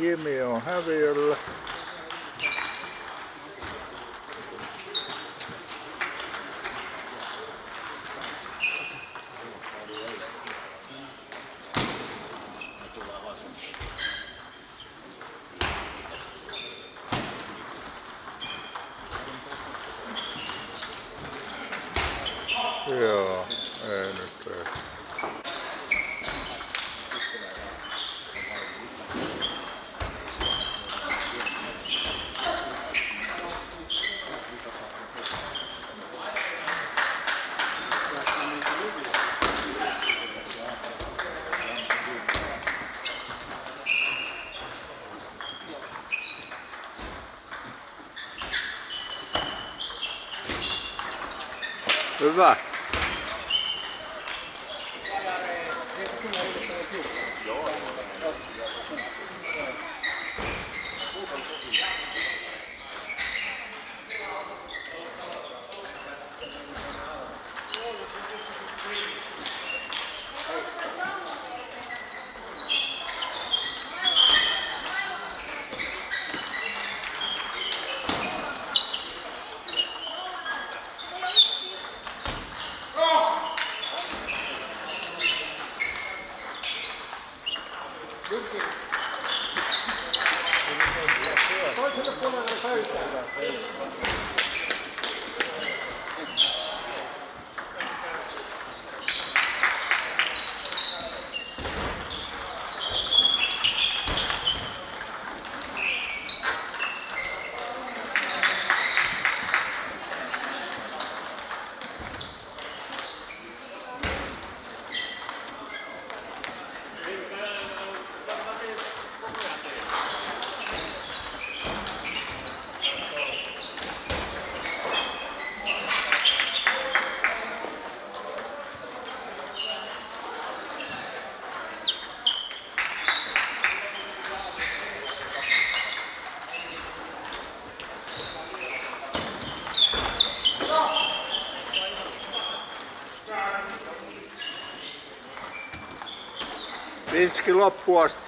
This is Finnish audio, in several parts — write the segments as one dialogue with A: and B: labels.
A: yemeoha del Yeah. loppuun asti.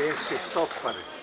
B: esse software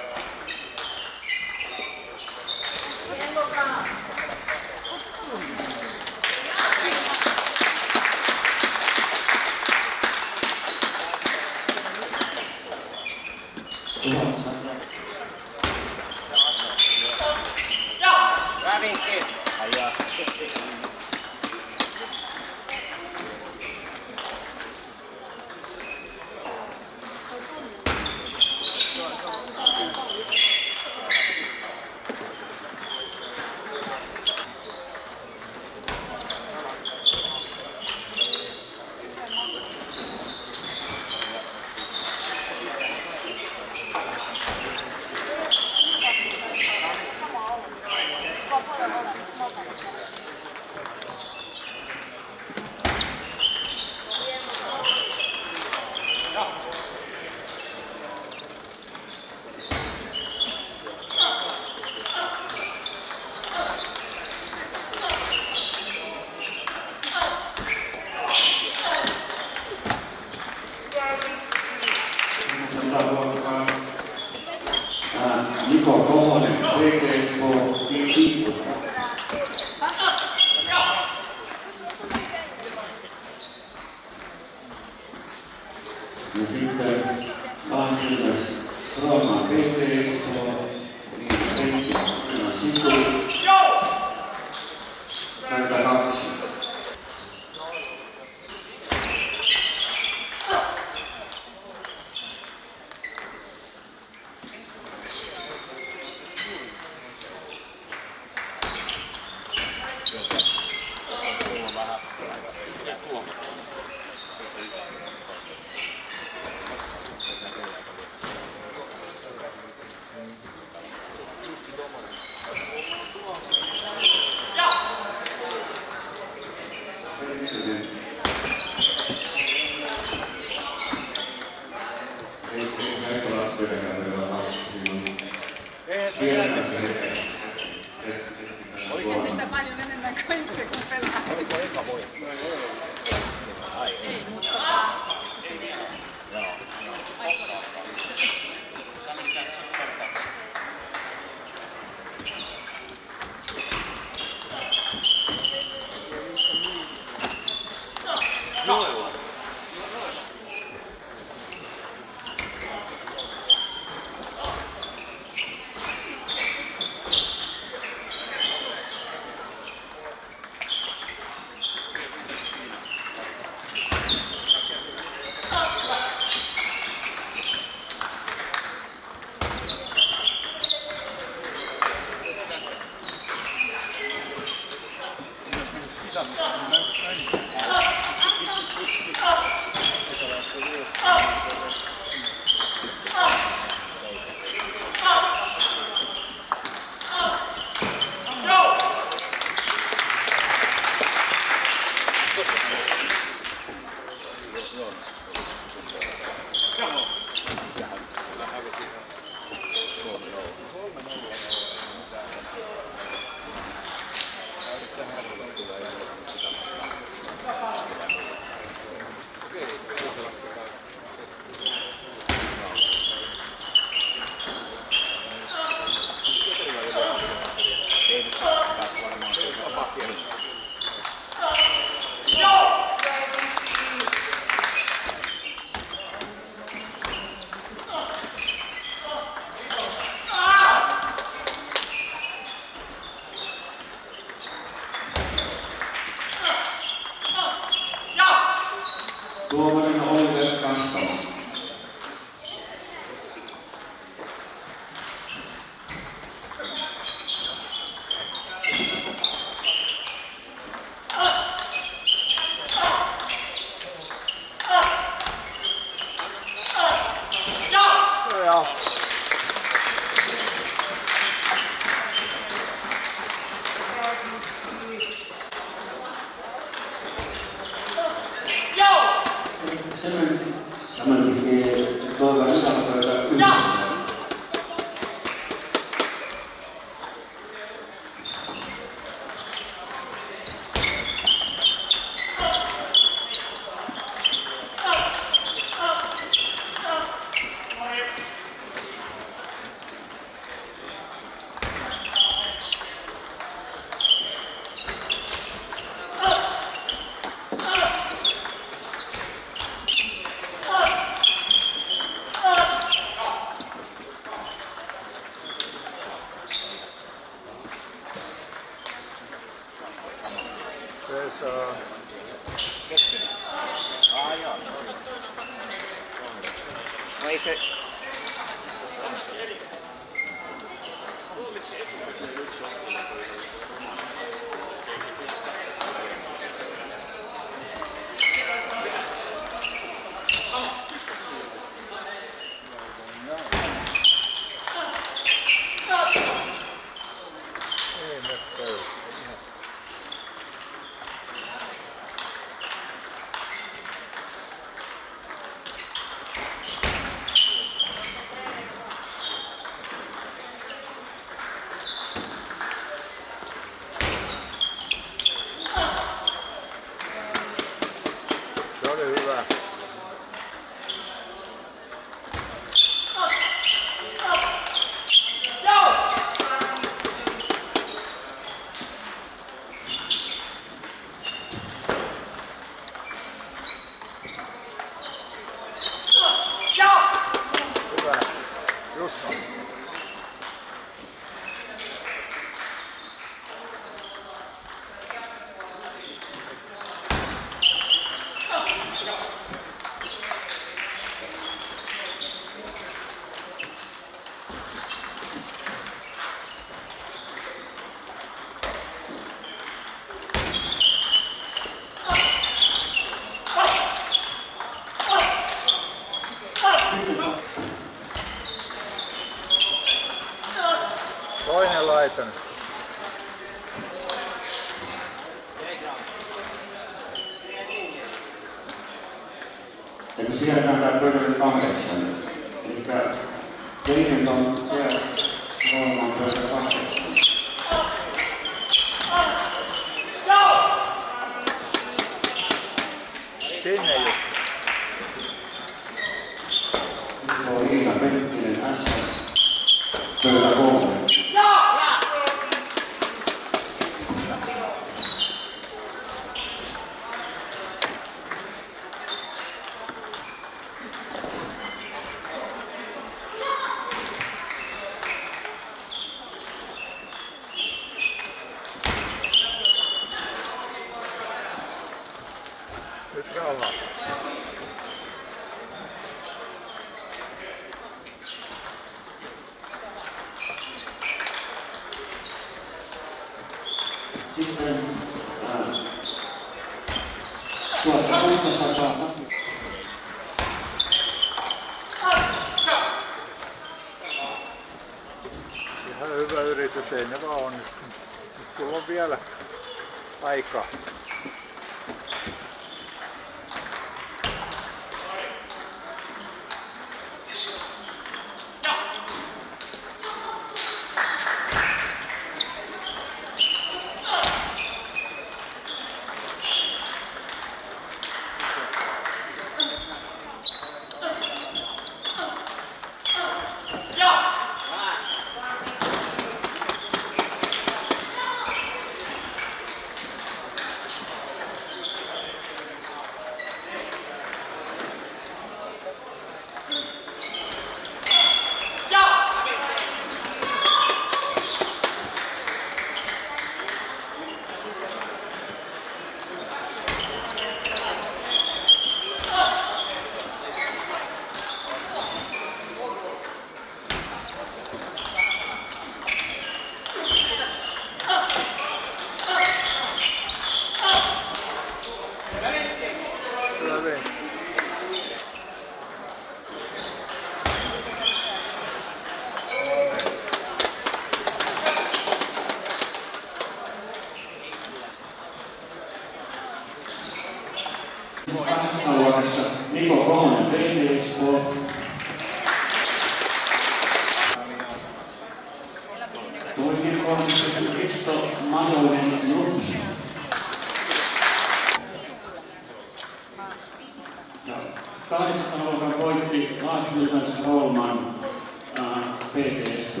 B: perderse.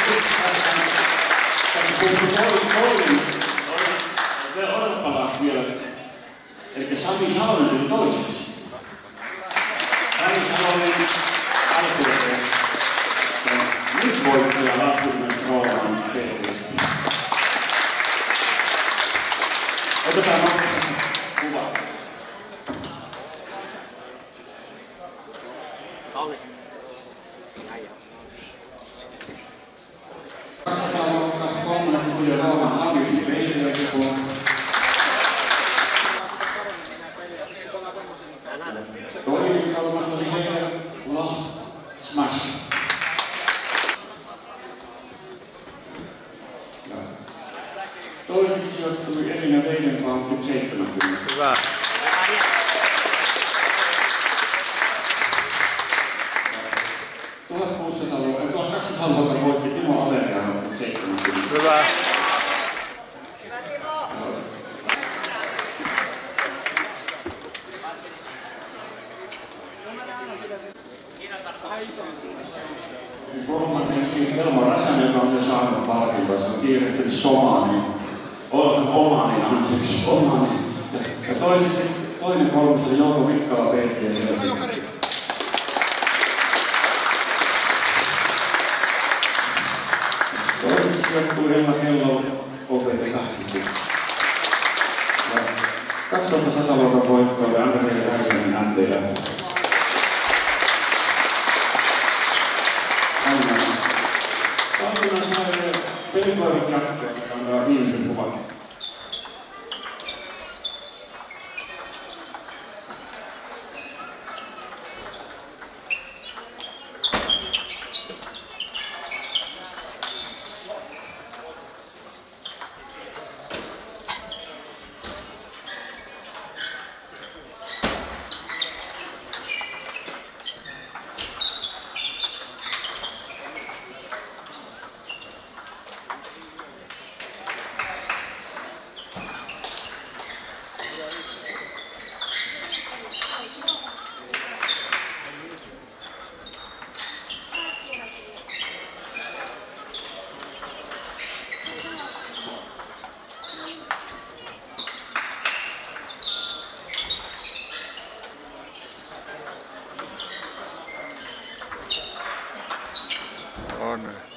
B: Hoy, hoy, hoy,
C: hoy, hoy, hoy, hoy, hoy,
D: hoy, hoy,
E: hoy, hoy, hoy, hoy, on
F: kiirehtynyt Somaniin. O- Omaniin, anteeksi, Omaniin. Ja, ja toiseksi, toinen kolmas oli Jouko Mikkala PT. Toiseksi sijoittui Ella Kello OPT 80. Ja 2100 luokan voitto oli Andrea Räisänen. Klingt mal wie Knackig, wenn man da Riesen
A: voran. honor.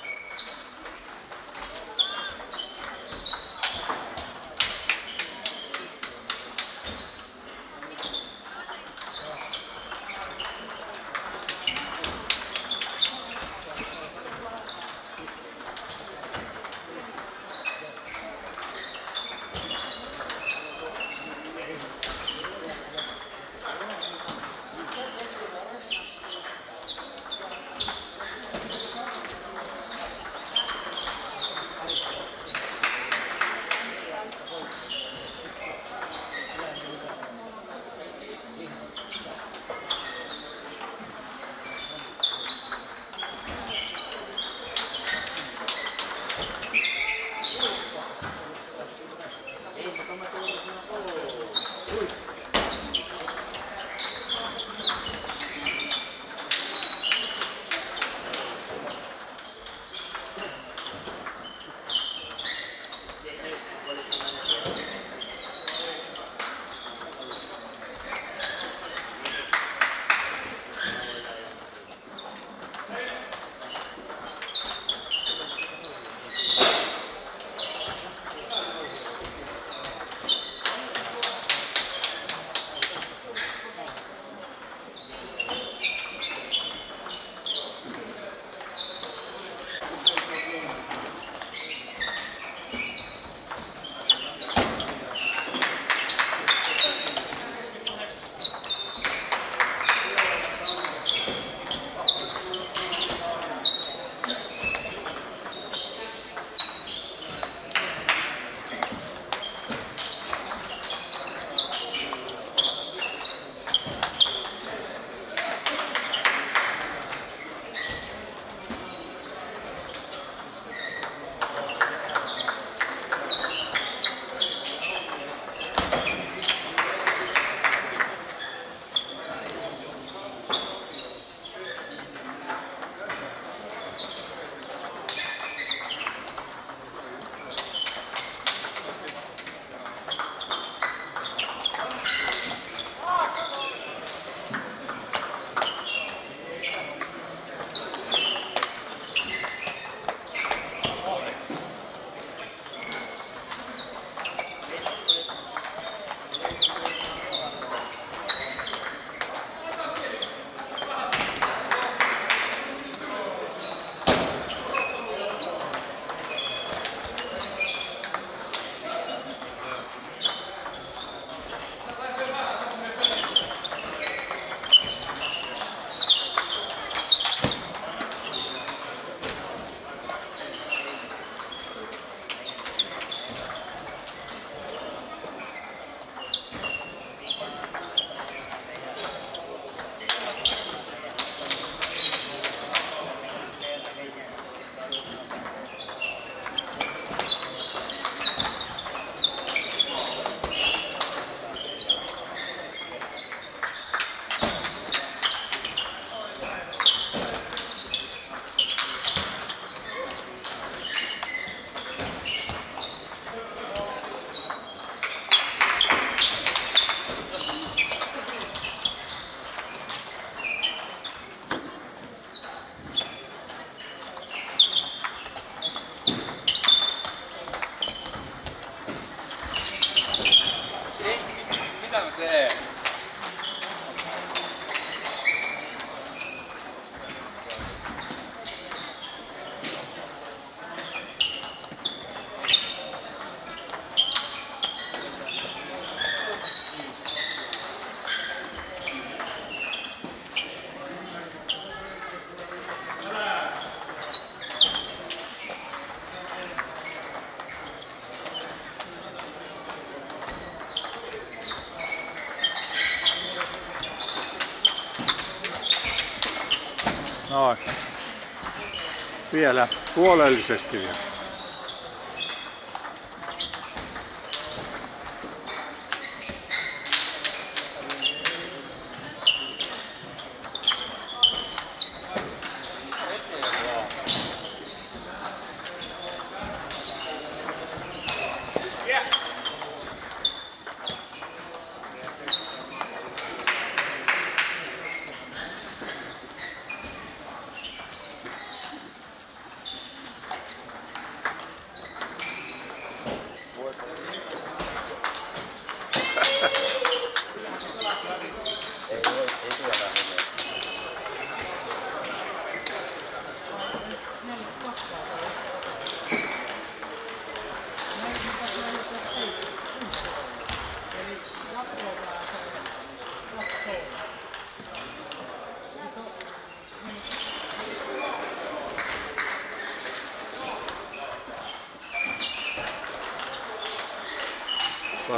A: Vielä huolellisesti vielä.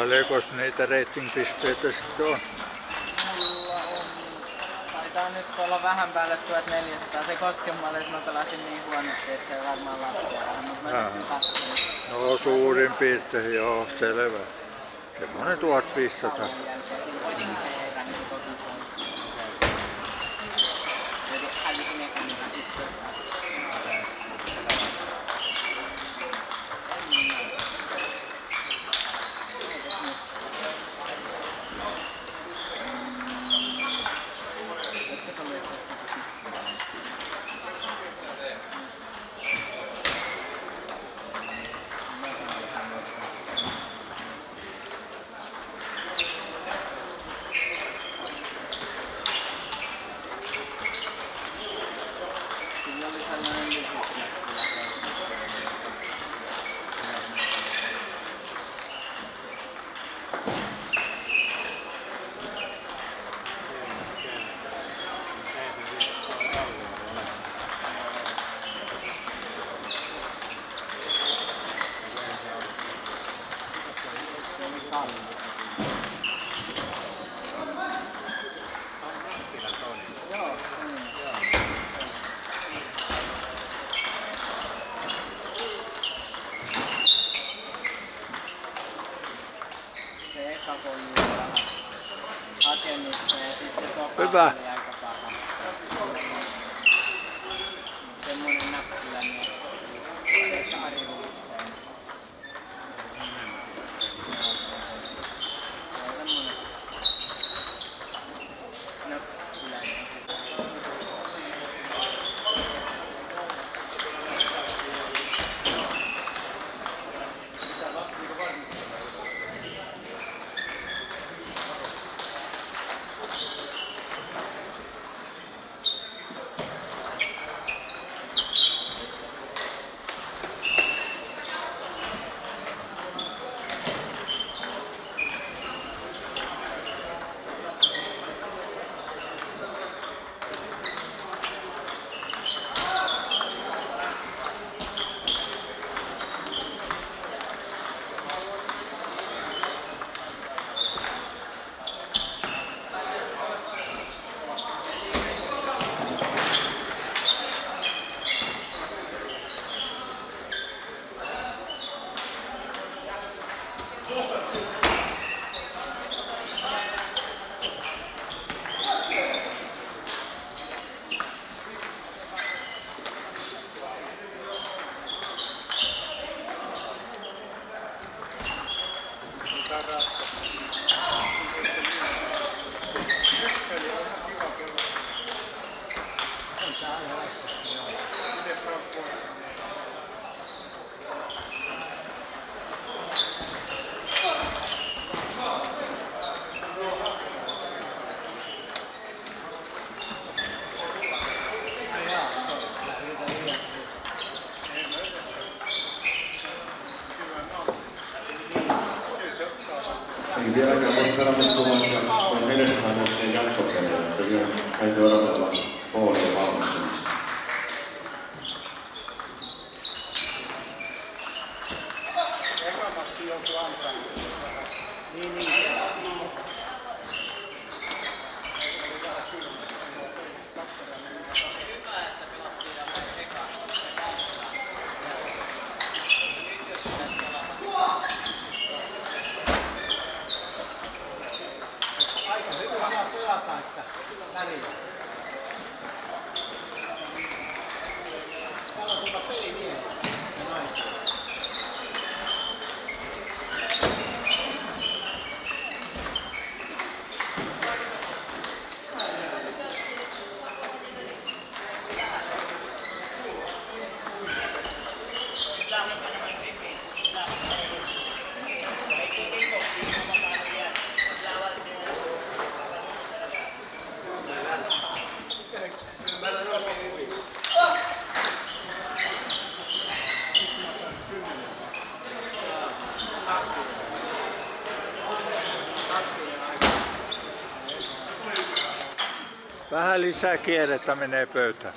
A: Paljonko niitä ratingpisteitä sitten on?
B: Mulla on... Taitaa nyt olla vähän päälle 1400. Se Koskenmaalle, että mä pelasin niin huonosti, että se varmaan laskee mutta mä katsoin.
A: No suurin piirtein, joo, selvä. Semmonen 1500.
B: Vaalien jälkeen kuitenkin se erä niin toki pois. Ja hävisin ekan ihan itse. Sillä oli sellainen lyhyt Se eka kun oli vähän hakenutta ja sitten
A: lisää kierrettä menee pöytään.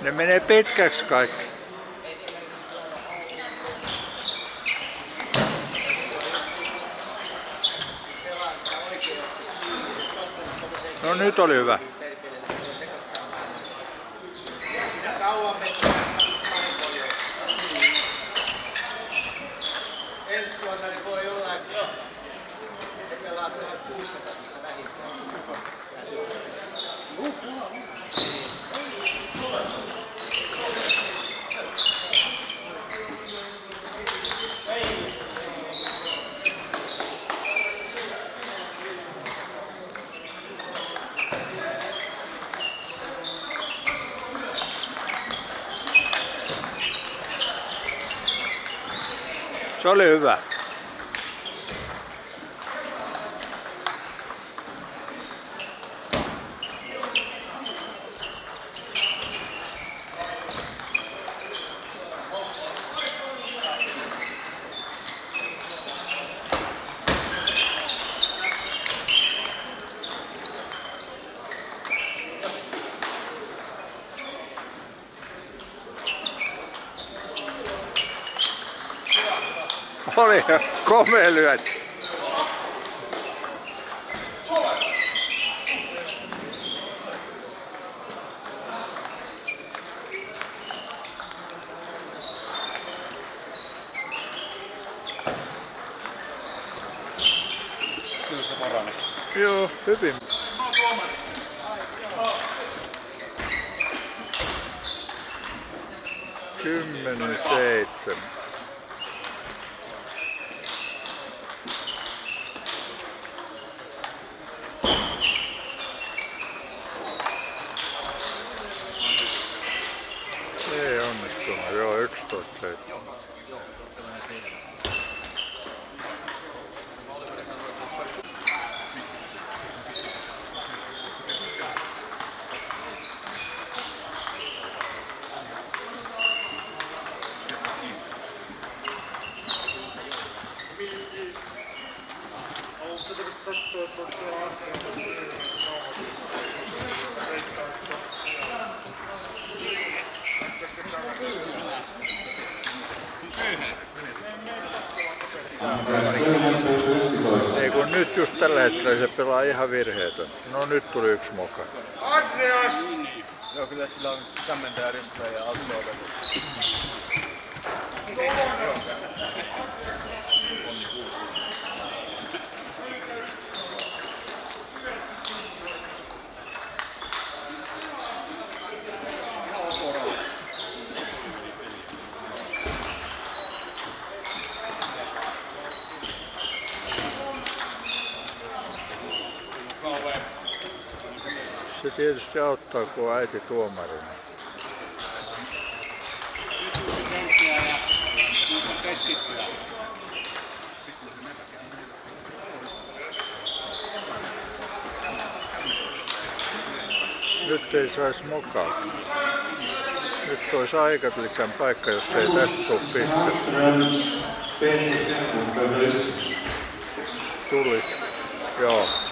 A: Ne menee pitkäksi kaikki. No nyt oli hyvä.
G: Se
A: oli hyvä. Oli komea lyönti. Joo, hyvin. Kymmenen seitsemän. Ei onnistunut, joo 11 seitsemän. Ei kun nyt just tällä hetkellä se pelaa ihan virheetön. No nyt tuli yksi moka.
H: Andreas!
E: Joo, kyllä sillä on kämmentäjä riskejä ja.
A: Se tietysti auttaa, kun on äiti tuomarina.
D: Keskittyä.
A: Nyt ei saisi mokaa. Nyt olisi aikalisän paikka, jos ei tästä tule pistettä. Tuli. Joo.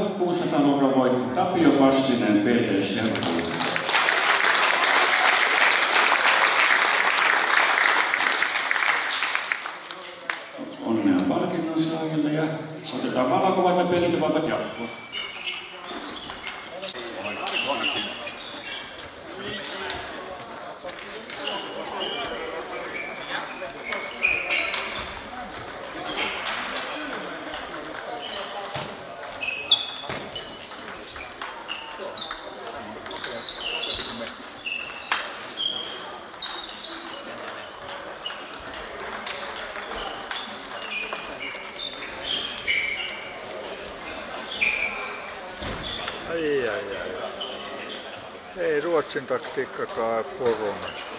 F: Kuusakamokka voitti Tapio Passinen
A: PT Serkku Antarctica
H: Corona.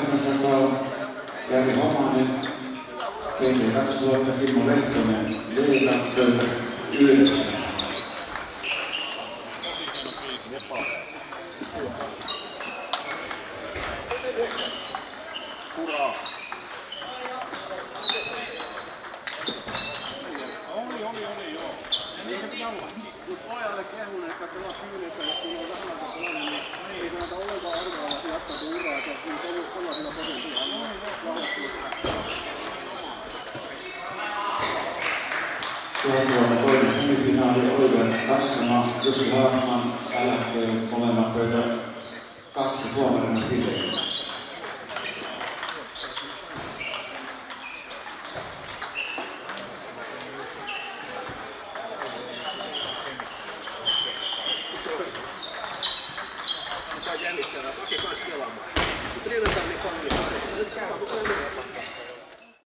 H: 800,
F: Jari Homanen, Pete 2000, Kimmo Lehtonen, Leila, pöytä
G: 9.